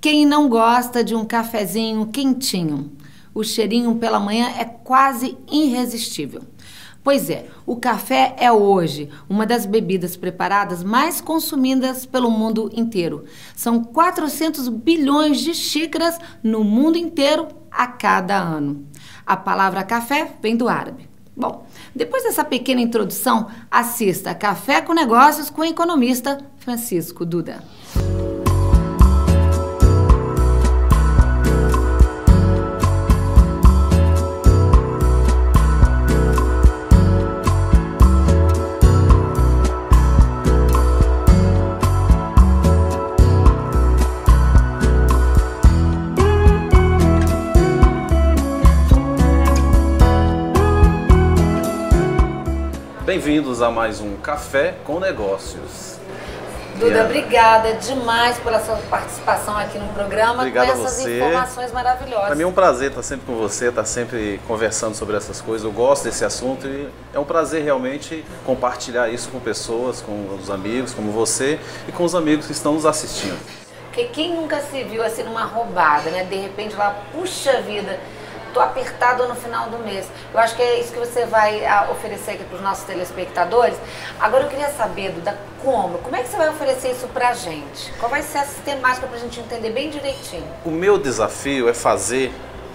Quem não gosta de um cafezinho quentinho? O cheirinho pela manhã é quase irresistível. Pois é, o café é hoje uma das bebidas preparadas mais consumidas pelo mundo inteiro. São 400 bilhões de xícaras no mundo inteiro a cada ano. A palavra café vem do árabe. Bom, depois dessa pequena introdução, assista Café com Negócios com o economista Francisco Duda. Bem-vindos a mais um Café com Negócios. Duda, yeah. obrigada demais pela sua participação aqui no programa Obrigado com essas você. informações maravilhosas. Para mim é um prazer estar sempre com você, estar sempre conversando sobre essas coisas. Eu gosto desse assunto e é um prazer realmente compartilhar isso com pessoas, com os amigos, como você e com os amigos que estão nos assistindo. Porque quem nunca se viu assim numa roubada, né? De repente lá, puxa vida, tô apertado no final do mês. Eu acho que é isso que você vai ah, oferecer aqui para os nossos telespectadores. Agora eu queria saber, Duda, como? Como é que você vai oferecer isso para a gente? Qual vai ser a sistemática para a gente entender bem direitinho? O meu desafio é fazer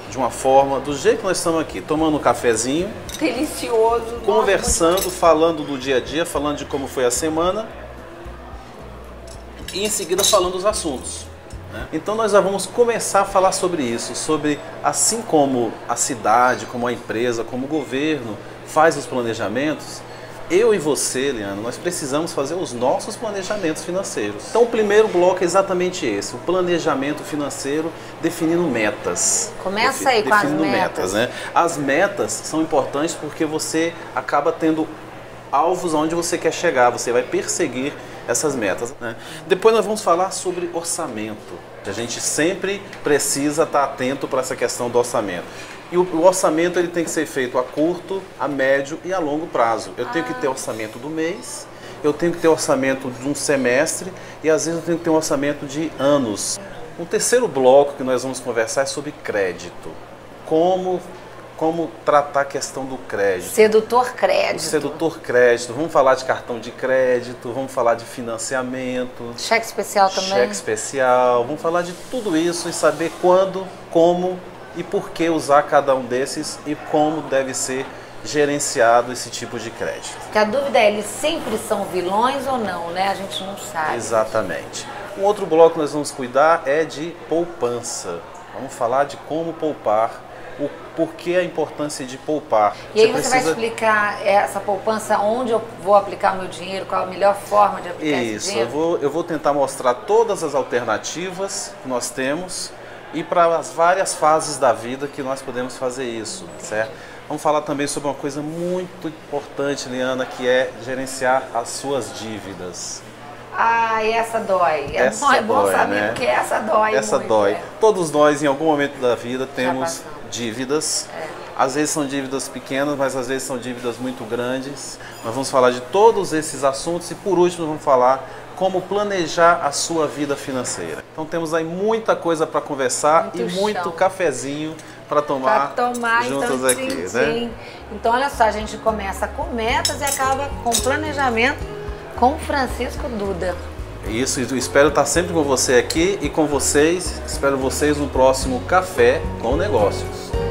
de uma forma, do jeito que nós estamos aqui, tomando um cafezinho. Delicioso. Conversando, falando do dia a dia, falando de como foi a semana. E em seguida falando dos assuntos. Né? Então nós já vamos começar a falar sobre isso, sobre assim como a cidade, como a empresa, como o governo faz os planejamentos, eu e você, Liana, nós precisamos fazer os nossos planejamentos financeiros. Então, o primeiro bloco é exatamente esse: o planejamento financeiro definindo metas. Começa aí com as metas. metas né? As metas são importantes porque você acaba tendo alvos aonde você quer chegar, você vai perseguir essas metas. Né? Depois nós vamos falar sobre orçamento. A gente sempre precisa estar atento para essa questão do orçamento. E o, orçamento ele tem que ser feito a curto, a médio e a longo prazo. Eu tenho que ter orçamento do mês, eu tenho que ter orçamento de um semestre e às vezes eu tenho que ter um orçamento de anos. O terceiro bloco que nós vamos conversar é sobre crédito. Como como tratar a questão do crédito. Sedutor crédito. O sedutor crédito. Vamos falar de cartão de crédito, vamos falar de financiamento. Cheque especial também. Cheque especial. Vamos falar de tudo isso e saber quando, como e por que usar cada um desses e como deve ser gerenciado esse tipo de crédito. Que a dúvida é, eles sempre são vilões ou não, né? A gente não sabe. Exatamente. Um outro bloco que nós vamos cuidar é de poupança. Vamos falar de como poupar o porquê a importância de poupar. E você aí você precisa... vai explicar essa poupança, onde eu vou aplicar o meu dinheiro, qual a melhor forma de aplicar Isso, esse dinheiro? Isso, eu vou, eu vou tentar mostrar todas as alternativas que nós temos e para as várias fases da vida que nós podemos fazer isso, certo? Vamos falar também sobre uma coisa muito importante, Liana, que é gerenciar as suas dívidas. Ah, essa dói. É, essa bom, é bom dói, saber né? que essa dói. Essa muito, dói. É. Todos nós, em algum momento da vida, temos dívidas. Às vezes são dívidas pequenas, mas às vezes são dívidas muito grandes. Nós vamos falar de todos esses assuntos e por último vamos falar como planejar a sua vida financeira. Então temos aí muita coisa para conversar muito e chão. muito cafezinho para tomar, pra tomar juntos então, aqui, sim, né? Então olha só, a gente começa com metas e acaba com planejamento com Francisco Duda. Isso, espero estar sempre com você aqui e com vocês. Espero vocês no próximo Café com Negócios.